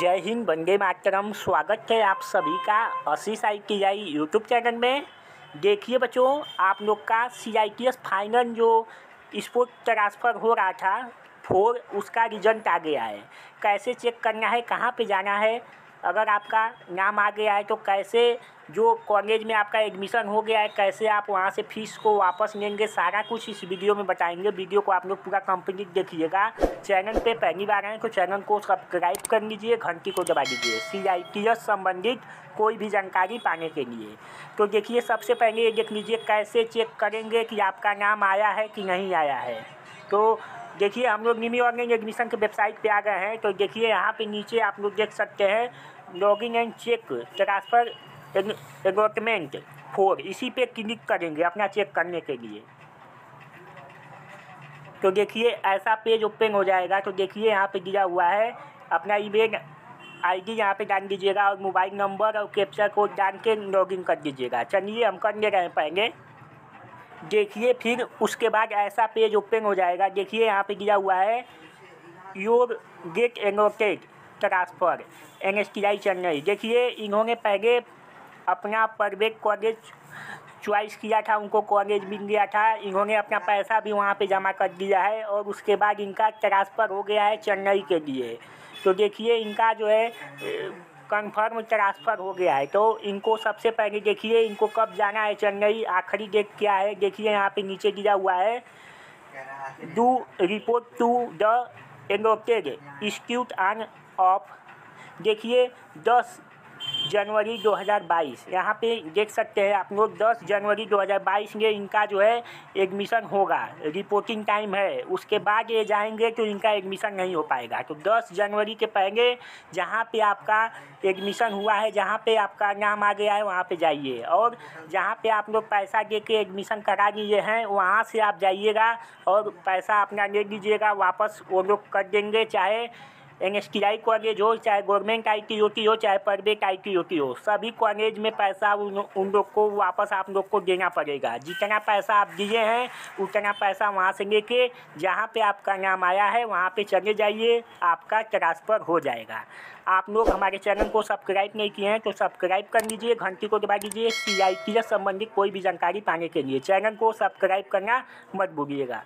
जय हिंद, वंदे मातरम। स्वागत है आप सभी का Ashish I T I YouTube channel में। देखिए बच्चों, आप लोग का C I T S final जो स्पोर्ट ट्रांसफ़र हो रहा था फोर उसका रिज़ल्ट आ गया है। कैसे चेक करना है, कहाँ पे जाना है अगर आपका नाम आ गया है तो कैसे, जो कॉलेज में आपका एडमिशन हो गया है, कैसे आप वहाँ से फ़ीस को वापस लेंगे, सारा कुछ इस वीडियो में बताएँगे। वीडियो को आप लोग पूरा कंप्लीट देखिएगा। चैनल पे पहली बार आए तो चैनल को सब्सक्राइब कर लीजिए, घंटी को दबा दीजिए। सी आई टी एस संबंधित कोई भी जानकारी पाने के लिए। तो देखिए, सबसे पहले ये देख लीजिए, कैसे चेक करेंगे कि आपका नाम आया है कि नहीं आया है। तो देखिए, हम लोग निमी ऑनलाइन एडमिशन के वेबसाइट पे आ गए हैं। तो देखिए, यहाँ पे नीचे आप लोग देख सकते हैं login and check transfer advertisement for इसी पे क्लिक करेंगे अपना चेक करने के लिए। तो देखिए, ऐसा पेज ओपन हो जाएगा। तो देखिए, यहाँ पे दिया हुआ है, अपना ईमेल आईडी यहाँ पे डाल दीजिएगा और मोबाइल नंबर और कैप्चर कोड डाल के लॉगिन कर दीजिएगा। चलिए, हम कर ले रहे पहले देखिए फिर उसके बाद ऐसा पेज ओपन हो जाएगा। देखिए यहाँ पे दिया हुआ है। Your get annotated transfer N S T I Chennai. देखिए इन्होंने पहले अपना प्राइवेट कॉलेज चॉइस किया था, उनको कॉलेज मिल गया था। इन्होंने अपना पैसा भी वहाँ पे जमा कर दिया है और उसके बाद इनका ट्रांसफ़र हो गया है चेन्नई के लिए। तो देखिए इनका जो है कंफर्म ट्रांसफ़र हो गया है। तो इनको सबसे पहले देखिए, इनको कब जाना है चेन्नई, आखिरी डेट क्या है, देखिए यहाँ पे नीचे दिया हुआ है। Do report to the adopted institute on of देखिए, दस जनवरी 2022 यहाँ पे देख सकते हैं आप लोग 10 जनवरी 2022 में इनका जो है एडमिशन होगा। रिपोर्टिंग टाइम है। उसके बाद ये जाएँगे तो इनका एडमिशन नहीं हो पाएगा। तो 10 जनवरी के पहले जहाँ पे आपका एडमिशन हुआ है, जहाँ पे आपका नाम आ गया है, वहाँ पे जाइए। और जहाँ पे आप लोग पैसा दे के एडमिशन करा लिए हैं, वहाँ से आप जाइएगा और पैसा अपना ले लीजिएगा, वापस वो लोग कर देंगे, चाहे एन आई कॉलेज हो, चाहे गवर्नमेंट आई टी ओ हो, चाहे प्राइवेट आई टी ओ हो, सभी कॉलेज में पैसा उन उन लोग को वापस आप लोग को देना पड़ेगा। जितना पैसा आप दिए हैं, उतना पैसा वहाँ से लेके जहाँ पे आपका नाम आया है, वहाँ पे चले जाइए, आपका ट्रांसफ़र हो जाएगा। आप लोग हमारे चैनल को सब्सक्राइब नहीं किए हैं तो सब्सक्राइब कर लीजिए, घंटी को दबा दीजिए सी आई टी संबंधित कोई भी जानकारी पाने के लिए। चैनल को सब्सक्राइब करना मत भूलिएगा।